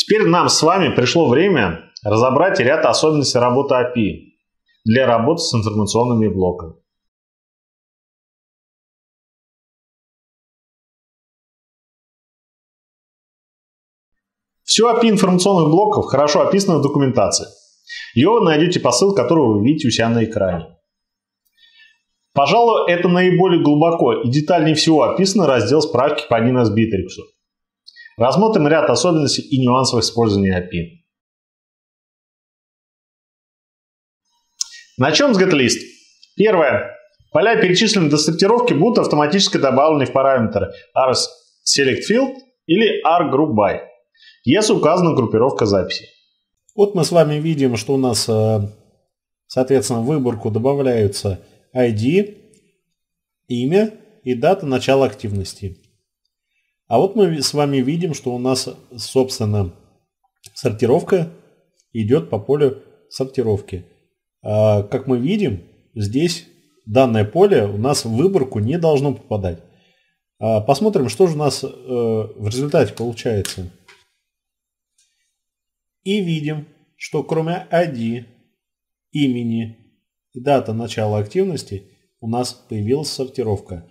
Теперь нам с вами пришло время разобрать ряд особенностей работы API для работы с информационными блоками. Все API информационных блоков хорошо описано в документации. Ее вы найдете по ссылке, которую вы видите у себя на экране. Пожалуй, это наиболее глубоко и детальнее всего описано раздел справки по 1С Bittrex. Рассмотрим ряд особенностей и нюансов использования API. Начнем с GetList. Первое. Поля, перечисленные до сортировки, будут автоматически добавлены в параметр rSelectField или rGroupBy, если указана группировка записи. Вот мы с вами видим, что у нас, э, соответственно, в выборку добавляются ID, имя и дата начала активности. А вот мы с вами видим, что у нас, собственно, сортировка идет по полю сортировки. А, как мы видим, здесь данное поле у нас в выборку не должно попадать. А, посмотрим, что же у нас э, в результате получается. И видим, что кроме ID, имени и дата начала активности у нас появилась сортировка.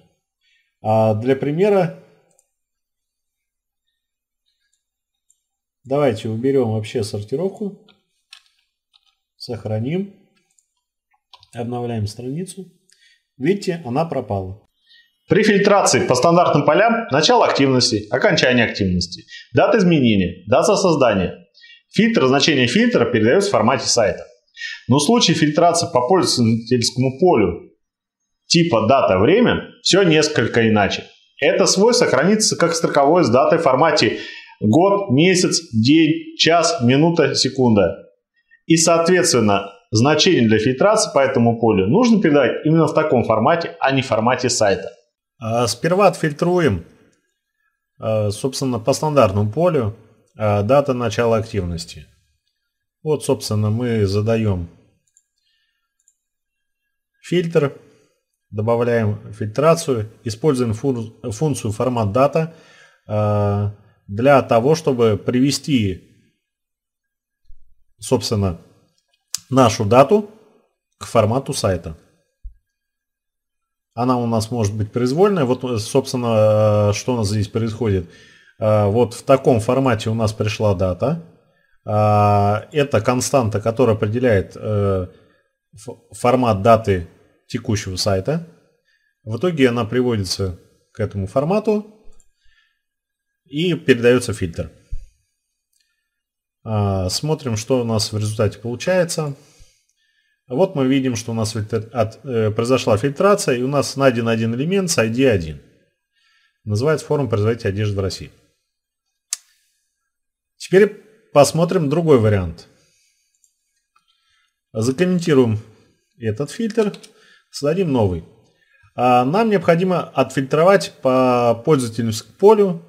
А для примера давайте уберем вообще сортировку, сохраним, обновляем страницу. Видите, она пропала. При фильтрации по стандартным полям начало активности, окончание активности, дата изменения, дата создания. Фильтр, значение фильтра передается в формате сайта. Но в случае фильтрации по пользовательскому полю типа дата время все несколько иначе. Это свойство хранится как строковое с датой в формате год, месяц, день, час, минута, секунда. И, соответственно, значение для фильтрации по этому полю нужно передавать именно в таком формате, а не в формате сайта. А, сперва отфильтруем, а, собственно, по стандартному полю а, дата начала активности. Вот, собственно, мы задаем фильтр, добавляем фильтрацию, используем функцию формат дата для того, чтобы привести, собственно, нашу дату к формату сайта. Она у нас может быть произвольная. Вот, собственно, что у нас здесь происходит. Э, вот в таком формате у нас пришла дата. А, это константа, которая определяет э, формат даты текущего сайта. В итоге она приводится к этому формату и передается фильтр. А, смотрим, что у нас в результате получается. Вот мы видим, что у нас э, произошла фильтрация, и у нас найден один элемент с ID 1. Называется форум производителя одежды в России. Теперь посмотрим другой вариант. Закомментируем этот фильтр, создадим новый. А нам необходимо отфильтровать по пользовательскому полю.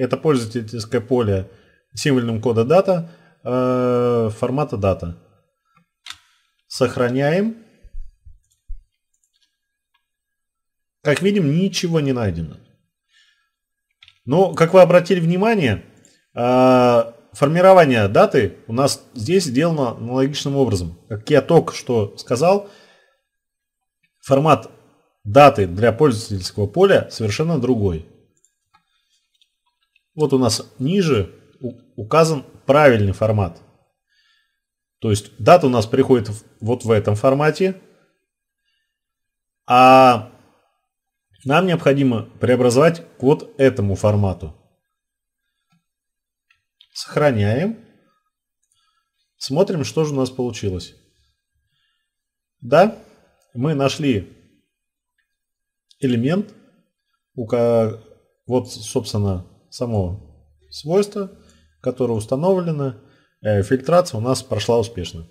Это пользовательское поле символьным кода дата э, формата дата. Сохраняем. Как видим, ничего не найдено. Но, как вы обратили внимание, э, формирование даты у нас здесь сделано аналогичным образом. Как я только что сказал, формат даты для пользовательского поля совершенно другой. Вот у нас ниже указан правильный формат. То есть дата у нас приходит вот в этом формате, а нам необходимо преобразовать к вот этому формату. Сохраняем. Смотрим, что же у нас получилось. Да, мы нашли элемент, вот, собственно, само свойство, которое установлено. Э, фильтрация у нас прошла успешно.